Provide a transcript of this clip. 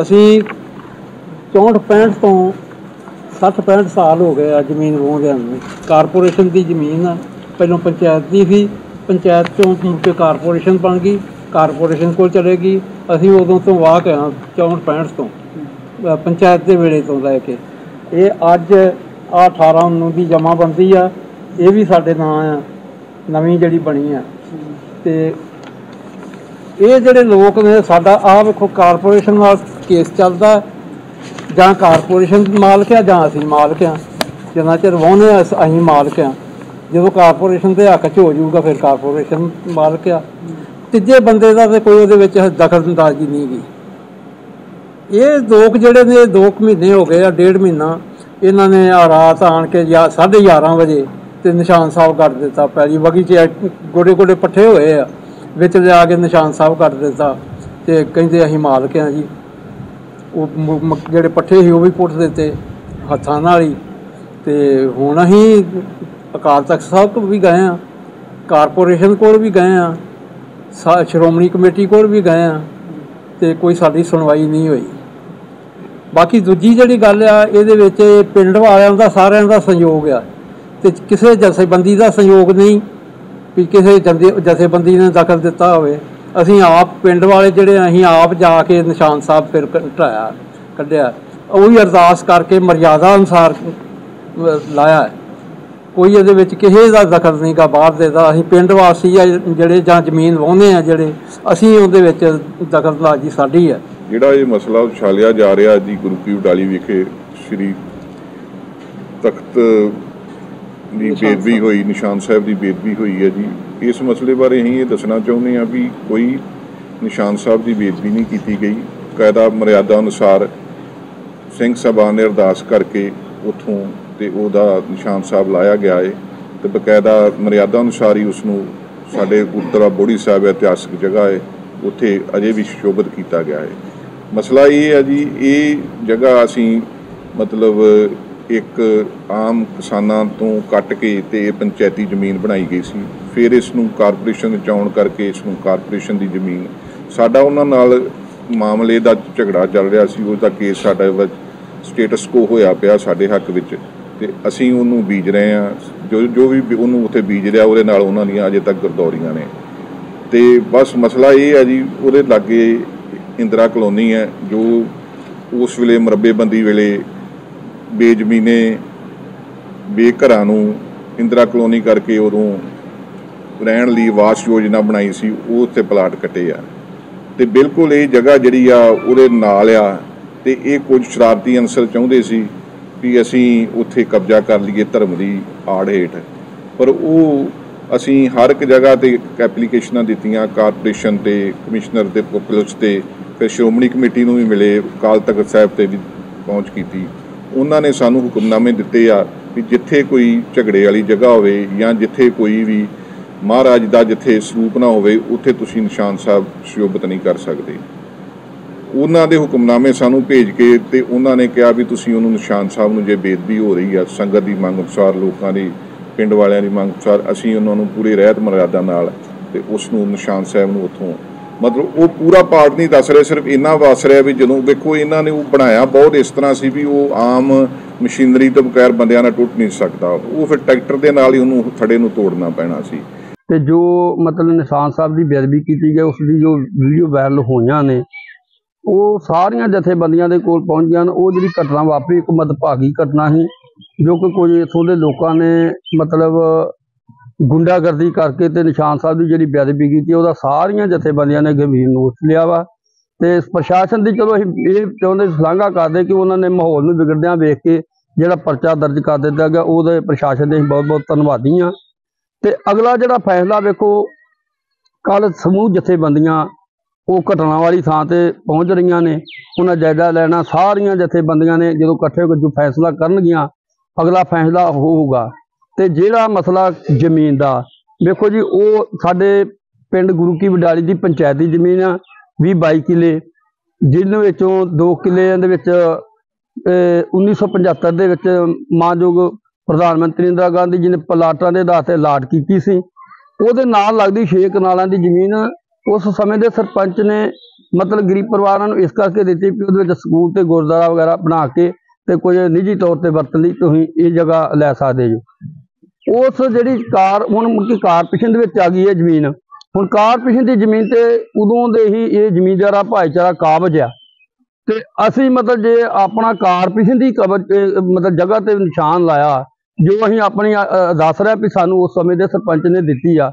ਅਸੀਂ 64 65 ਤੋਂ 60 65 ਸਾਲ ਹੋ ਗਏ ਆ ਜ਼ਮੀਨ ਵਾਹੁੰਦਿਆਂ ਨੂੰ। ਕਾਰਪੋਰੇਸ਼ਨ ਦੀ ਜ਼ਮੀਨ ਆ। ਪਹਿਲਾਂ ਪੰਚਾਇਤ ਦੀ ਸੀ। ਪੰਚਾਇਤ ਤੋਂ ਮੁੜ ਕੇ ਕਾਰਪੋਰੇਸ਼ਨ ਬਣ ਗਈ। ਕਾਰਪੋਰੇਸ਼ਨ ਕੋਲ ਚਲੇਗੀ ਅਸੀਂ ਉਦੋਂ ਤੋਂ ਵਾਹ ਕੇ ਆ 64 65 ਤੋਂ। ਪੰਚਾਇਤ ਦੇ ਵੇਲੇ ਤੋਂ ਲੈ ਕੇ। ਇਹ ਅੱਜ ਆ 18 19 ਦੀ ਜਮਾਬੰਦੀ ਆ। ਇਹ ਵੀ ਸਾਡੇ ਨਾਂ ਆ। ਨਵੀਂ ਜਿਹੜੀ ਬਣੀ ਆ। ਤੇ ਇਹ ਜਿਹੜੇ ਲੋਕ ਨੇ, ਸਾਡਾ ਆ ਵੇਖੋ ਕਾਰਪੋਰੇਸ਼ਨ ਨਾਲ ਕੇਸ ਚੱਲਦਾ ਜਾਂ ਕਾਰਪੋਰੇਸ਼ਨ ਮਾਲਕ ਆ, ਜਾਂ ਅਸੀਂ ਮਾਲਕ ਆ। ਜਿੰਨਾ ਚਿਰ ਵਾਹੁੰਦੇ ਆ, ਅਸ- ਅਸੀਂ ਮਾਲਕ ਆ। ਜਦੋਂ ਕਾਰਪੋਰੇਸ਼ਨ ਦੇ ਹੱਕ 'ਚ ਹੋ ਜਾਊਗਾ, ਫਿਰ ਕਾਰਪੋਰੇਸ਼ਨ ਮਾਲਕ ਆ। ਤੀਜੇ ਬੰਦੇ ਦਾ ਤੇ ਕੋਈ ਉਹਦੇ ਵਿੱਚ ਦਖਲਅੰਦਾਜ਼ੀ ਨਹੀਂ ਗੀ ਇਹ ਲੋਕ ਜਿਹੜੇ ਨੇ 2 ਮਹੀਨੇ ਹੋ ਗਏ ਆ, ਡੇਢ ਮਹੀਨਾ। ਇਹਨਾਂ ਨੇ ਆ ਰਾਤ ਆਣ ਕੇ ਜਾਂ 11:30 ਵਜੇ ਤੇ ਨਿਸ਼ਾਨ ਸਾਹਿਬ ਕਰ ਦਿੱਤਾ ਪਹਿਲੀ। ਵਗੀ 'ਚ ਗੋਡੇ ਗੋਡੇ ਪੱਠੇ ਹੋਏ ਆ, ਵਿੱਚ ਲਿਆ ਕੇ ਨਿਸ਼ਾਨ ਸਾਹਿਬ ਕਰ ਦਿੱਤਾ। ਤੇ ਕਹਿੰਦੇ ਅਸੀਂ ਮਾਲਕ ਆ ਜੀ। ਉਹ ਮ- ਮ- ਜਿਹੜੇ ਪੱਠੇ ਸੀ ਉਹ ਵੀ ਪੁੱਟ ਦਿੱਤੇ ਹੱਥਾਂ ਨਾਲ ਹੀ। ਤੇ ਹੁਣ ਅਸੀਂ ਅਕਾਲ ਤਖਤ ਸਾਹਿਬ ਕੋਲ ਵੀ ਗਏ ਆ ਕਾਰਪੋਰੇਸ਼ਨ ਕੋਲ ਵੀ ਗਏ ਆ ਸਾ- ਸ਼੍ਰੋਮਣੀ ਕਮੇਟੀ ਕੋਲ ਵੀ ਗਏ ਆ ਤੇ ਕੋਈ ਸਾਡੀ ਸੁਣਵਾਈ ਨਹੀਂ ਹੋਈ। ਬਾਕੀ ਦੂਜੀ ਜਿਹੜੀ ਗੱਲ ਆ, ਇਹਦੇ ਵਿੱਚ ਪਿੰਡ ਵਾਲਿਆਂ ਦਾ, ਸਾਰਿਆਂ ਦਾ ਸਹਿਯੋਗ ਆ ਤੇ ਕਿਸੇ ਜਥੇਬੰਦੀ ਦਾ ਸਹਿਯੋਗ ਨਹੀਂ ਵੀ ਕਿਸੇ ਜੰਦੇ- ਜਥੇਬੰਦੀ ਨੇ ਦਖਲ ਦਿੱਤਾ ਹੋਵੇ। ਅਸੀਂ ਆਪ ਪਿੰਡ ਵਾਲੇ ਜਿਹੜੇ ਅਸੀਂ ਆਪ ਜਾ ਕੇ ਨਿਸ਼ਾਨ ਸਾਹਿਬ ਫਿਰ ਢਾਇਆ, ਕੱਢਿਆ। ਉਹ ਵੀ ਅਰਦਾਸ ਕਰਕੇ ਮਰਿਆਦਾ ਅਨੁਸਾਰ ਲਾਇਆ ਕੋਈ ਇਹਦੇ ਵਿੱਚ ਕਿਸੇ ਦਾ ਦਖਲ ਨਹੀਂ ਗਾ, ਬਾਹਰ ਦੇ ਦਾ। ਅਸੀਂ ਪਿੰਡ ਵਾਸੀ ਆ, ਜਿਹੜੇ ਜਾਂ ਜ਼ਮੀਨ ਵਾਹੁੰਦੇ ਆ ਜਿਹੜੇ, ਅਸੀਂ ਉਹਦੇ ਵਿੱਚ ਦਖਲਅੰਦਾਜ਼ੀ ਸਾਡੀ ਹੈ। ਜਿਹੜਾ ਇਹ ਮਸਲਾ ਉਛਾਲਿਆ ਜਾ ਰਿਹਾ ਜੀ, ਗੁਰੂ ਕੀ ਉਡਾਲੀ ਵਿਖੇ, ਸ੍ਰੀ ਤਖਤ ਦੀ ਬੇਦਬੀ। ਹੋਈ ਨਿਸ਼ਾਨ ਸਾਹਿਬ ਦੀ ਬੇਦਬੀ ਹੋਈ ਹੈ ਜੀ। ਇਸ ਮਸਲੇ ਬਾਰੇ ਅਸੀਂ ਇਹ ਦੱਸਣਾ ਚਾਹੁੰਦੇ ਹਾਂ ਵੀ ਕੋਈ ਨਿਸ਼ਾਨ ਸਾਹਿਬ ਦੀ ਬੇਦਬੀ ਨਹੀਂ ਕੀਤੀ ਗਈ। ਕਾਇਦਾ ਮਰਿਆਦਾ ਅਨੁਸਾਰ ਸਿੰਘ ਸਾਹਿਬਾਨ ਨੇ ਅਰਦਾਸ ਕਰਕੇ ਉਥੋਂ ਤੇ ਉਹਦਾ ਨਿਸ਼ਾਨ ਸਾਹਿਬ ਲਾਇਆ ਗਿਆ ਹੈ ਤੇ ਬਕਾਇਦਾ ਮਰਿਆਦਾ ਅਨੁਸਾਰ ਹੀ ਉਸ ਨੂੰ ਸਾਡੇ ਉੱਤਰਾ ਬੋੜੀ ਸਾਹਿਬ ਇਤਿਹਾਸਕ ਜਗ੍ਹਾ ਹੈ ਉੱਥੇ ਅਜੇ ਵੀ ਸ਼ੋਭਤ ਕੀਤਾ ਗਿਆ ਹੈ ਮਸਲਾ ਇਹ ਹੈ ਜੀ ਇਹ ਜਗ੍ਹਾ ਅਸੀਂ ਮਤਲਬ ਇੱਕ ਆਮ ਕਿਸਾਨਾਂ ਤੋਂ ਕੱਟ ਕੇ ਤੇ ਇਹ ਪੰਚਾਇਤੀ ਜ਼ਮੀਨ ਬਣਾਈ ਗਈ ਸੀ। ਫਿਰ ਇਸ ਨੂੰ ਕਾਰਪੋਰੇਸ਼ਨ ਵਿੱਚ ਆਉਣ ਕਰਕੇ ਇਸ ਨੂੰ ਕਾਰਪੋਰੇਸ਼ਨ ਦੀ ਜ਼ਮੀਨ। ਸਾਡਾ ਉਹਨਾਂ ਨਾਲ ਮਾਮਲੇ ਦਾ ਝਗੜਾ ਚੱਲ ਰਿਹਾ ਸੀ, ਉਹਦਾ ਕੇਸ ਸਾਡਾ ਸਟੇਟਸ ਕੋ ਹੋਇਆ ਪਿਆ ਸਾਡੇ ਹੱਕ ਵਿੱਚ ਤੇ ਅਸੀਂ ਉਹਨੂੰ ਬੀਜ ਰਹੇ ਹਾਂ। ਜੋ ਜੋ ਵੀ ਉਹਨੂੰ ਉੱਥੇ ਬੀਜ ਰਿਹਾ, ਉਹਦੇ ਨਾਲ ਉਹਨਾਂ ਦੀਆਂ ਅਜੇ ਤੱਕ ਗਰਦੌਰੀਆਂ ਨੇ। ਤੇ ਬਸ ਮਸਲਾ ਇਹ ਹੈ ਜੀ, ਉਹਦੇ ਲਾਗੇ ਇੰਦਰਾ ਕਲੋਨੀ ਹੈ, ਜੋ ਉਸ ਵੇਲੇ ਮਰੱਬੇਬੰਦੀ ਵੇਲੇ ਬੇਜ਼ਮੀਨੇ ਬੇਘਰਾਂ ਨੂੰ ਇੰਦਰਾ ਕਲੋਨੀ ਕਰਕੇ ਉਦੋਂ ਰਹਿਣ ਲਈ ਵਾਸ ਯੋਜਨਾ ਬਣਾਈ ਸੀ, ਉਹ ਉੱਤੇ ਪਲਾਟ ਕੱਟੇ ਆ। ਤੇ ਬਿਲਕੁਲ ਇਹ ਜਗ੍ਹਾ ਜਿਹੜੀ ਆ, ਉਹਦੇ ਨਾਲ ਆ ਤੇ ਇਹ ਕੁਝ ਸ਼ਰਾਰਤੀ ਅੰਸਰ ਚਾਹੁੰਦੇ ਸੀ ਵੀ ਅਸੀਂ ਉੱਥੇ ਕਬਜ਼ਾ ਕਰ ਲਈਏ ਧਰਮ ਦੀ ਆੜ ਹੇਠ। ਪਰ ਉਹ ਅਸੀਂ ਹਰ ਇੱਕ ਜਗ੍ਹਾ ਤੇ ਐਪਲੀਕੇਸ਼ਨਾਂ ਦਿੱਤੀਆਂ ਕਾਰਪੋਰੇਸ਼ਨ ਤੇ ਕਮਿਸ਼ਨਰ ਤੇ ਪੁਲਿਸ ਤੇ, ਫਿਰ ਸ਼੍ਰੋਮਣੀ ਕਮੇਟੀ ਨੂੰ ਵੀ ਮਿਲੇ, ਅਕਾਲ ਤਖਤ ਸਾਹਿਬ ਤੇ ਵੀ ਪਹੁੰਚ ਕੀਤੀ। ਉਹਨਾਂ ਨੇ ਸਾਨੂੰ ਹੁਕਮਨਾਮੇ ਦਿੱਤੇ ਆ ਵੀ ਜਿੱਥੇ ਕੋਈ ਝਗੜੇ ਵਾਲੀ ਜਗ੍ਹਾ ਹੋਵੇ ਜਾਂ ਜਿੱਥੇ ਕੋਈ ਵੀ ਮਹਾਰਾਜ ਦਾ ਜਿੱਥੇ ਸਰੂਪ ਨਾ ਹੋਵੇ, ਉੱਥੇ ਤੁਸੀਂ ਨਿਸ਼ਾਨ ਸਾਹਿਬ ਸ਼ੋਭਤ ਨਹੀਂ ਕਰ ਸਕਦੇ। ਉਹਨਾਂ ਦੇ ਹੁਕਮਨਾਮੇ ਸਾਨੂੰ ਭੇਜ ਕੇ ਤੇ ਉਹਨਾਂ ਨੇ ਕਿਹਾ ਵੀ ਤੁਸੀਂ ਉਹਨੂੰ ਨਿਸ਼ਾਨ ਸਾਹਿਬ ਨੂੰ ਜੇ ਬੇਦਬੀ ਹੋ ਰਹੀ ਆ, ਸੰਗਤ ਦੀ ਮੰਗ ਅਨੁਸਾਰ, ਲੋਕਾਂ ਦੀ, ਪਿੰਡ ਵਾਲਿਆਂ ਦੀ ਮੰਗ ਅਨੁਸਾਰ, ਅਸੀਂ ਉਹਨਾਂ ਨੂੰ ਪੂਰੀ ਰਹਿਤ ਮਰਿਆਦਾ ਨਾਲ ਤੇ ਉਸ ਨੂੰ ਨਿਸ਼ਾਨ ਸਾਹਿਬ ਨੂੰ ਉੱਥੋਂ ਮਤਲਬ ਉਹ ਪੂਰਾ ਪਾਰਟ ਨਹੀਂ ਦੱਸ ਰਹੇ, ਸਿਰਫ ਇੰਨਾ ਵਸ ਰਿਹਾ ਵੀ ਜਦੋਂ ਵੇਖੋ ਇਹਨਾਂ ਨੇ ਉਹ ਬਣਾਇਆ, ਬਹੁਤ ਇਸ ਤਰ੍ਹਾਂ ਸੀ ਵੀ ਉਹ ਆਮ ਮਸ਼ੀਨਰੀ ਤੋਂ ਬਗੈਰ ਬੰਦਿਆਂ ਨਾਲ ਟੁੱਟ ਨਹੀਂ ਸਕਦਾ। ਉਹ ਫਿਰ ਟਰੈਕਟਰ ਦੇ ਨਾਲ ਹੀ ਉਹਨੂੰ ਥੜੇ ਨੂੰ ਤੋੜਨਾ ਪੈਣਾ ਸੀ। ਤੇ ਜੋ ਮਤਲਬ ਨਿਸ਼ਾਨ ਸਾਹਿਬ ਦੀ ਬੇਅਦਬੀ ਕੀਤੀ ਗਈ, ਉਸ ਦੀ ਜੋ ਵੀਡੀਓ ਵਾਇਰਲ ਹੋਈਆਂ ਨੇ, ਉਹ ਸਾਰੀਆਂ ਜਥੇਬੰਦੀਆਂ ਦੇ ਕੋਲ ਪਹੁੰਚ ਉਹ ਜਿਹੜੀ ਘਟਨਾ ਵਾਪਰੀ, ਇੱਕ ਮਦਭਾਗੀ ਘਟਨਾ ਸੀ, ਜੋ ਕਿ ਕੁਝ ਇੱਥੋਂ ਦੇ ਲੋਕਾਂ ਨੇ ਮਤਲਬ ਗੁੰਡਾਗਰਦੀ ਕਰਕੇ ਤੇ ਨਿਸ਼ਾਨ ਸਾਹਿਬ ਦੀ ਜਿਹੜੀ ਬੇਅਦਬੀ ਕੀਤੀ, ਉਹਦਾ ਸਾਰੀਆਂ ਜਥੇਬੰਦੀਆਂ ਨੇ ਗੰਭੀਰ ਨੋਟ ਲਿਆ ਵਾ। ਤੇ ਪ੍ਰਸ਼ਾਸਨ ਦੀ ਚਲੋ ਅਸੀਂ ਇਹ ਚਾਹੁੰਦੇ ਸ਼ਲਾਘਾ ਕਰਦੇ ਕਿ ਉਹਨਾਂ ਨੇ ਮਾਹੌਲ ਨੂੰ ਵਿਗੜਦਿਆਂ ਵੇਖ ਕੇ ਜਿਹੜਾ ਪਰਚਾ ਦਰਜ ਕਰ ਦਿੱਤਾ ਗਿਆ, ਉਹਦੇ ਪ੍ਰਸ਼ਾਸਨ ਦੇ ਅਸੀਂ ਬਹੁਤ ਬਹੁਤ ਧੰਨਵਾਦੀ ਹਾਂ। ਤੇ ਅਗਲਾ ਜਿਹੜਾ ਫੈਸਲਾ ਵੇਖੋ ਕੱਲ ਸਮੂਹ ਜਥੇਬੰਦੀਆਂ ਉਹ ਘਟਨਾ ਵਾਲੀ ਥਾਂ ਤੇ ਪਹੁੰਚ ਰਹੀਆਂ ਨੇ, ਉਹਨਾਂ ਜਾਇਜ਼ਾ ਲੈਣਾ ਸਾਰੀਆਂ ਜਥੇਬੰਦੀਆਂ ਨੇ, ਜਦੋਂ ਇਕੱਠੇ ਹੋ ਕੇ ਜੋ ਫੈਸਲਾ ਕਰਨਗੀਆਂ, ਅਗਲਾ ਫੈਸਲਾ ਹੋਊਗਾ। ਤੇ ਜਿਹੜਾ ਮਸਲਾ ਜ਼ਮੀਨ ਦਾ, ਵੇਖੋ ਜੀ, ਉਹ ਸਾਡੇ ਪਿੰਡ ਗੁਰੂ ਕੀ ਵਡਾਲੀ ਦੀ ਪੰਚਾਇਤੀ ਜ਼ਮੀਨ ਆ 20 22 ਕਿੱਲੇ ਜਿਹਨਾਂ ਵਿੱਚੋਂ 2 ਕਿੱਲਿਆਂ ਦੇ ਵਿੱਚ, ਅਹ 1975 ਦੇ ਵਿੱਚ ਮਾਨਯੋਗ ਪ੍ਰਧਾਨ ਮੰਤਰੀ ਇੰਦਰਾ ਗਾਂਧੀ ਜੀ ਨੇ ਪਲਾਟਾਂ ਦੇ ਆਧਾਰ ਤੇ ਲਾਟ ਕੀਤੀ ਸੀ। ਉਹਦੇ ਨਾਲ ਲੱਗਦੀ 6 ਕਨਾਲਾਂ ਦੀ ਜ਼ਮੀਨ ਉਸ ਸਮੇਂ ਦੇ ਸਰਪੰਚ ਨੇ ਮਤਲਬ ਗਰੀਬ ਪਰਿਵਾਰਾਂ ਨੂੰ ਇਸ ਕਰਕੇ ਦਿੱਤੀ ਕਿ ਉਹਦੇ ਵਿੱਚ ਸਕੂਲ ਤੇ ਗੁਰਦੁਆਰਾ ਵਗੈਰਾ ਬਣਾ ਕੇ ਤੇ ਕੁਝ ਨਿੱਜੀ ਤੌਰ ਤੇ ਵਰਤਣ ਲਈ ਤੁਸੀਂ ਇਹ ਜਗ੍ਹਾ ਲੈ ਸਕਦੇ ਜੋ। ਉਸ ਜਿਹੜੀ ਕਾਰ, ਹੁਣ ਕਿ ਕਾਰਪੋਰੇਸ਼ਨ ਦੇ ਵਿੱਚ ਆ ਗਈ ਹੈ ਜ਼ਮੀਨ। ਹੁਣ ਕਾਰਪੋਰੇਸ਼ਨ ਦੀ ਜ਼ਮੀਨ ਤੇ ਉਦੋਂ ਦੇ ਹੀ ਇਹ ਜ਼ਮੀਂਦਾਰਾ ਭਾਈਚਾਰਾ ਕਾਬਜ ਆ। ਤੇ ਅਸੀਂ ਮਤਲਬ ਜੇ ਆਪਣਾ ਕਾਰਪੋਰੇਸ਼ਨ ਦੀ ਕਬਜ਼ ਮਤਲਬ ਜਗ੍ਹਾ ਤੇ ਨਿਸ਼ਾਨ ਲਾਇਆ, ਜੋ ਅਸੀਂ ਆਪਣੀ ਦੱਸ ਰਿਹਾ ਵੀ ਸਾਨੂੰ ਉਸ ਸਮੇਂ ਦੇ ਸਰਪੰਚ ਨੇ ਦਿੱਤੀ ਆ